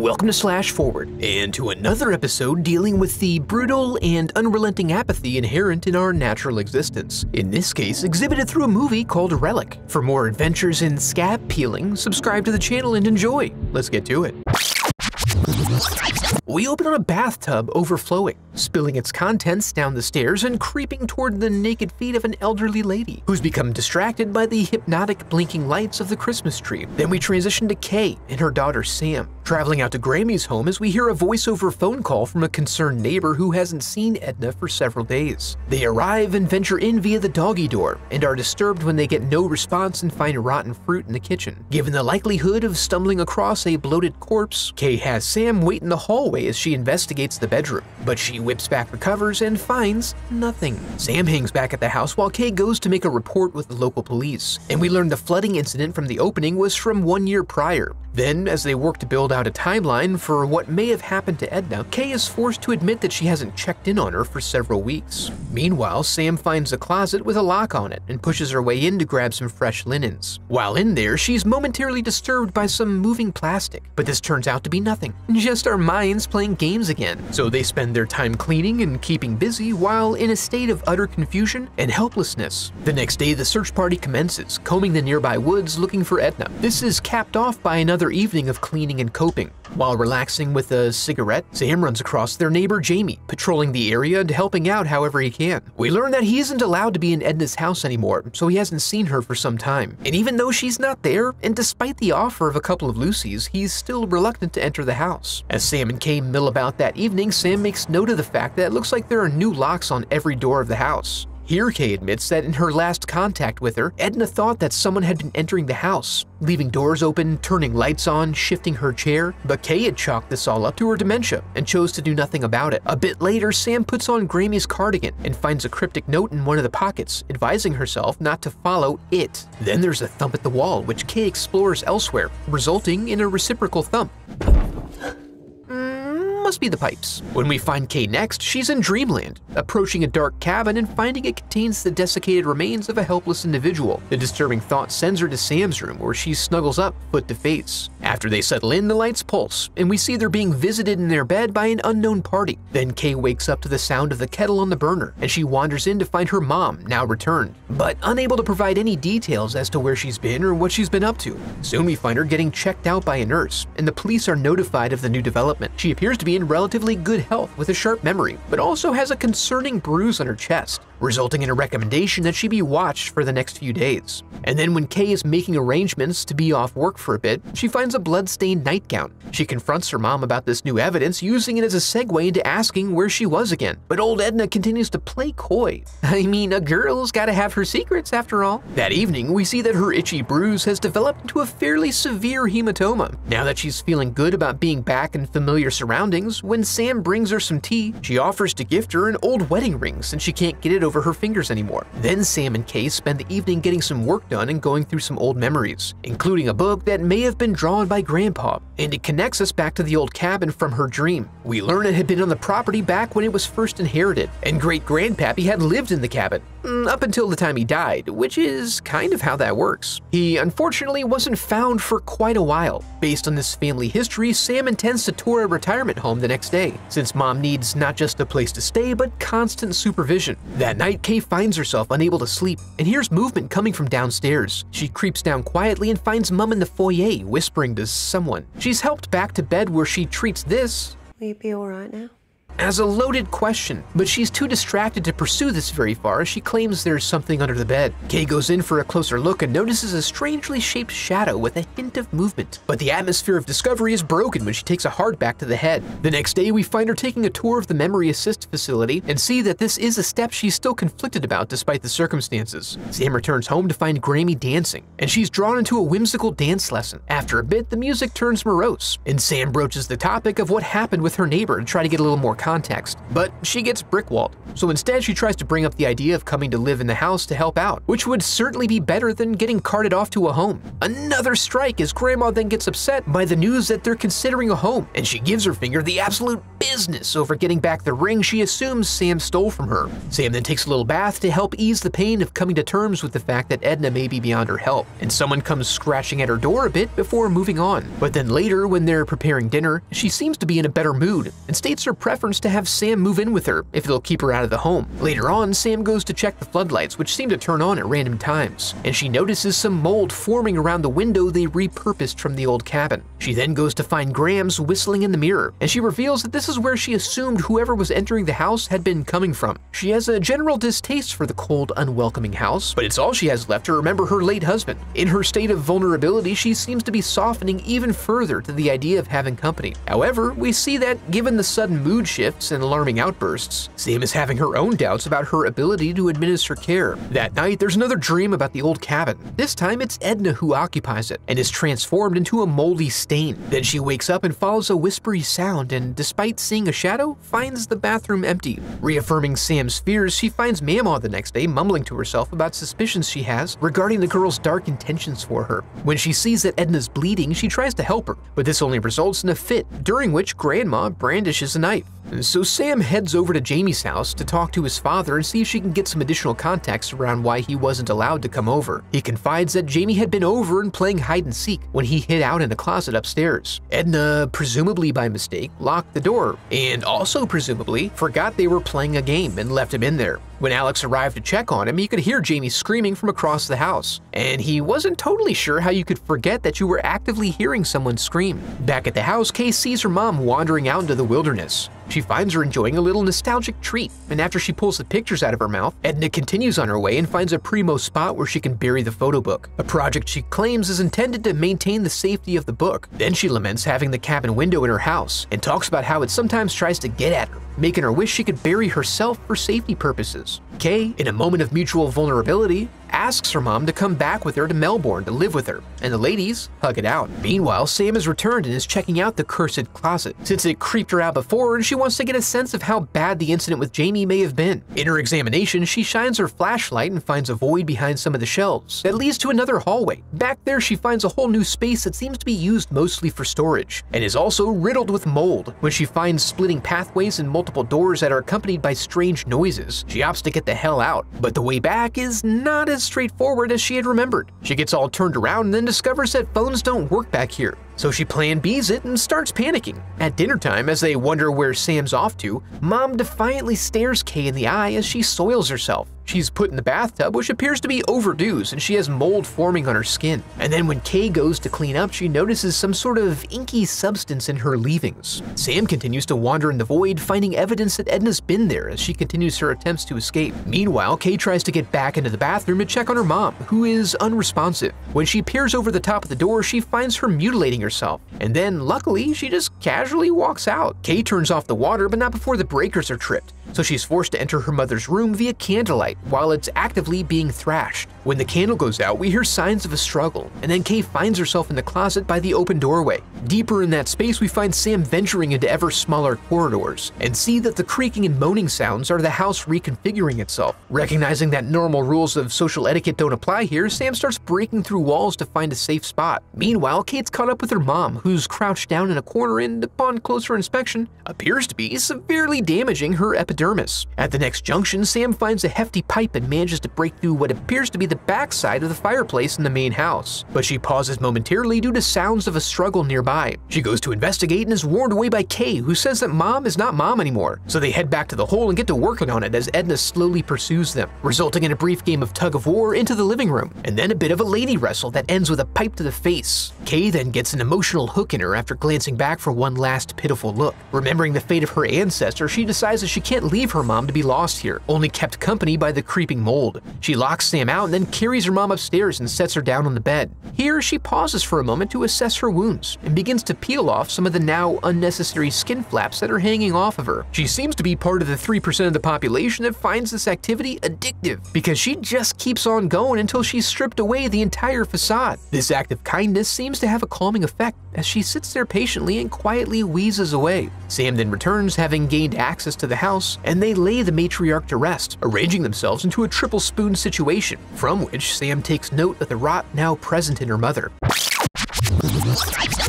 Welcome to Slash Forward, and to another episode dealing with the brutal and unrelenting apathy inherent in our natural existence. In this case, exhibited through a movie called Relic. For more adventures in scab peeling, subscribe to the channel and enjoy. Let's get to it. We open on a bathtub overflowing, spilling its contents down the stairs and creeping toward the naked feet of an elderly lady who's become distracted by the hypnotic blinking lights of the Christmas tree. Then we transition to Kay and her daughter Sam, traveling out to Grammy's home as we hear a voiceover phone call from a concerned neighbor who hasn't seen Edna for several days. They arrive and venture in via the doggy door and are disturbed when they get no response and find rotten fruit in the kitchen. Given the likelihood of stumbling across a bloated corpse, Kay has Sam wait in the hallway as she investigates the bedroom, but she whips back the covers and finds nothing. Sam hangs back at the house while Kay goes to make a report with the local police, and we learn the flooding incident from the opening was from one year prior. Then, as they work to build out a timeline for what may have happened to Edna, Kay is forced to admit that she hasn't checked in on her for several weeks. Meanwhile, Sam finds a closet with a lock on it and pushes her way in to grab some fresh linens. While in there, she's momentarily disturbed by some moving plastic, but this turns out to be nothing, just our minds playing games again. So they spend their time cleaning and keeping busy while in a state of utter confusion and helplessness. The next day, the search party commences, combing the nearby woods looking for Edna. This is capped off by another another evening of cleaning and coping. While relaxing with a cigarette, Sam runs across their neighbor Jamie, patrolling the area and helping out however he can. We learn that he isn't allowed to be in Edna's house anymore, so he hasn't seen her for some time. And even though she's not there, and despite the offer of a couple of Lucy's, he's still reluctant to enter the house. As Sam and Kay mill about that evening, Sam makes note of the fact that it looks like there are new locks on every door of the house. Here, Kay admits that in her last contact with her, Edna thought that someone had been entering the house, leaving doors open, turning lights on, shifting her chair, but Kay had chalked this all up to her dementia and chose to do nothing about it. A bit later, Sam puts on Grammy's cardigan and finds a cryptic note in one of the pockets, advising herself not to follow it. Then there's a thump at the wall, which Kay explores elsewhere, resulting in a reciprocal thump be the pipes. When we find Kay next, she's in Dreamland, approaching a dark cabin and finding it contains the desiccated remains of a helpless individual. The disturbing thought sends her to Sam's room where she snuggles up, foot to face. After they settle in, the lights pulse, and we see they're being visited in their bed by an unknown party. Then Kay wakes up to the sound of the kettle on the burner, and she wanders in to find her mom, now returned, but unable to provide any details as to where she's been or what she's been up to. Soon we find her getting checked out by a nurse, and the police are notified of the new development. She appears to be in relatively good health with a sharp memory, but also has a concerning bruise on her chest, resulting in a recommendation that she be watched for the next few days. And then when Kay is making arrangements to be off work for a bit, she finds a blood-stained nightgown. She confronts her mom about this new evidence, using it as a segue into asking where she was again. But old Edna continues to play coy. I mean, a girl's gotta have her secrets after all. That evening, we see that her itchy bruise has developed into a fairly severe hematoma. Now that she's feeling good about being back in familiar surroundings, when Sam brings her some tea, she offers to gift her an old wedding ring since she can't get it over her fingers anymore. Then Sam and Kay spend the evening getting some work done and going through some old memories, including a book that may have been drawn by Grandpa, and it connects us back to the old cabin from her dream. We learn it had been on the property back when it was first inherited, and great grandpappy had lived in the cabin, Mm, up until the time he died, which is kind of how that works. He unfortunately wasn't found for quite a while. Based on this family history, Sam intends to tour a retirement home the next day, since mom needs not just a place to stay, but constant supervision. That night, Kay finds herself unable to sleep and hears movement coming from downstairs. She creeps down quietly and finds mom in the foyer, whispering to someone. She's helped back to bed where she treats this. Will you be alright now? As a loaded question, but she's too distracted to pursue this very far as she claims there's something under the bed. Kay goes in for a closer look and notices a strangely shaped shadow with a hint of movement. But the atmosphere of discovery is broken when she takes a hard back to the head. The next day, we find her taking a tour of the Memory Assist facility and see that this is a step she's still conflicted about despite the circumstances. Sam returns home to find Grammy dancing, and she's drawn into a whimsical dance lesson. After a bit, the music turns morose, and Sam broaches the topic of what happened with her neighbor to try to get a little more context, but she gets brickwalled. So instead, she tries to bring up the idea of coming to live in the house to help out, which would certainly be better than getting carted off to a home. Another strike as Grandma then gets upset by the news that they're considering a home, and she gives her finger the absolute business over getting back the ring she assumes Sam stole from her. Sam then takes a little bath to help ease the pain of coming to terms with the fact that Edna may be beyond her help, and someone comes scratching at her door a bit before moving on. But then later, when they're preparing dinner, she seems to be in a better mood and states her preference to have Sam move in with her if it'll keep her out of the home. Later on, Sam goes to check the floodlights, which seem to turn on at random times, and she notices some mold forming around the window they repurposed from the old cabin. She then goes to find Grams whistling in the mirror, and she reveals that this is where she assumed whoever was entering the house had been coming from. She has a general distaste for the cold, unwelcoming house, but it's all she has left to remember her late husband. In her state of vulnerability, she seems to be softening even further to the idea of having company. However, we see that given the sudden mood shifts and alarming outbursts, Sam is having her own doubts about her ability to administer care. That night, there's another dream about the old cabin. This time, it's Edna who occupies it and is transformed into a moldy stain. Then she wakes up and follows a whispery sound and, despite seeing a shadow, finds the bathroom empty. Reaffirming Sam's fears, she finds Mamaw the next day mumbling to herself about suspicions she has regarding the girl's dark intentions for her. When she sees that Edna's bleeding, she tries to help her, but this only results in a fit, during which Grandma brandishes a knife. So Sam heads over to Jamie's house to talk to his father and see if she can get some additional context around why he wasn't allowed to come over. He confides that Jamie had been over and playing hide and seek when he hid out in a closet upstairs. Edna, presumably by mistake, locked the door, and also presumably forgot they were playing a game and left him in there. When Alex arrived to check on him, he could hear Jamie screaming from across the house, and he wasn't totally sure how you could forget that you were actively hearing someone scream. Back at the house, Kay sees her mom wandering out into the wilderness. She finds her enjoying a little nostalgic treat, and after she pulls the pictures out of her mouth, Edna continues on her way and finds a primo spot where she can bury the photo book, a project she claims is intended to maintain the safety of the book. Then she laments having the cabin window in her house and talks about how it sometimes tries to get at her, making her wish she could bury herself for safety purposes. In a moment of mutual vulnerability, asks her mom to come back with her to Melbourne to live with her, and the ladies hug it out. Meanwhile, Sam has returned and is checking out the cursed closet, since it creeped her out before and she wants to get a sense of how bad the incident with Jamie may have been. In her examination, she shines her flashlight and finds a void behind some of the shelves that leads to another hallway. Back there, she finds a whole new space that seems to be used mostly for storage, and is also riddled with mold. When she finds splitting pathways and multiple doors that are accompanied by strange noises, she opts to get the hell out, but the way back is not as straightforward as she had remembered. She gets all turned around and then discovers that phones don't work back here. So she plan B's it and starts panicking. At dinner time, as they wonder where Sam's off to, Mom defiantly stares Kay in the eye as she soils herself. She's put in the bathtub, which appears to be overdue, and she has mold forming on her skin. And then when Kay goes to clean up, she notices some sort of inky substance in her leavings. Sam continues to wander in the void, finding evidence that Edna's been there as she continues her attempts to escape. Meanwhile, Kay tries to get back into the bathroom to check on her mom, who is unresponsive. When she peers over the top of the door, she finds her mutilating herself. And then, luckily, she just casually walks out. Kay turns off the water, but not before the breakers are tripped so she's forced to enter her mother's room via candlelight while it's actively being thrashed. When the candle goes out, we hear signs of a struggle, and then Kay finds herself in the closet by the open doorway. Deeper in that space, we find Sam venturing into ever smaller corridors, and see that the creaking and moaning sounds are the house reconfiguring itself. Recognizing that normal rules of social etiquette don't apply here, Sam starts breaking through walls to find a safe spot. Meanwhile, Kay's caught up with her mom, who's crouched down in a corner and, upon closer inspection, appears to be severely damaging her epidermis. At the next junction, Sam finds a hefty pipe and manages to break through what appears to be the backside of the fireplace in the main house, but she pauses momentarily due to sounds of a struggle nearby. She goes to investigate and is warned away by Kay, who says that mom is not mom anymore, so they head back to the hole and get to working on it as Edna slowly pursues them, resulting in a brief game of tug of war into the living room, and then a bit of a lady wrestle that ends with a pipe to the face. Kay then gets an emotional hook in her after glancing back for one last pitiful look. Remembering the fate of her ancestor, she decides that she can't leave her mom to be lost here, only kept company by the creeping mold. She locks Sam out and then carries her mom upstairs and sets her down on the bed. Here, she pauses for a moment to assess her wounds and begins to peel off some of the now unnecessary skin flaps that are hanging off of her. She seems to be part of the 3% of the population that finds this activity addictive because she just keeps on going until she's stripped away the entire facade. This act of kindness seems to have a calming effect as she sits there patiently and quietly wheezes away. Sam then returns having gained access to the house and they lay the matriarch to rest, arranging themselves into a triple spoon situation, from which Sam takes note of the rot now present in her mother.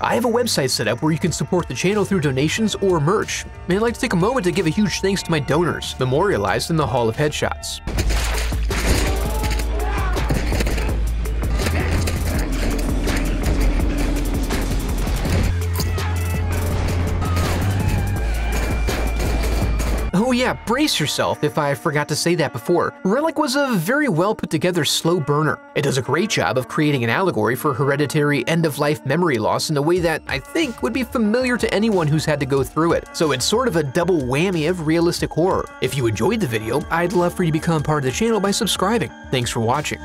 I have a website set up where you can support the channel through donations or merch, and I'd like to take a moment to give a huge thanks to my donors, memorialized in the Hall of Headshots. Yeah, brace yourself if I forgot to say that before. Relic was a very well put together slow burner. It does a great job of creating an allegory for hereditary end-of-life memory loss in a way that I think would be familiar to anyone who's had to go through it. So it's sort of a double whammy of realistic horror. If you enjoyed the video, I'd love for you to become part of the channel by subscribing. Thanks for watching.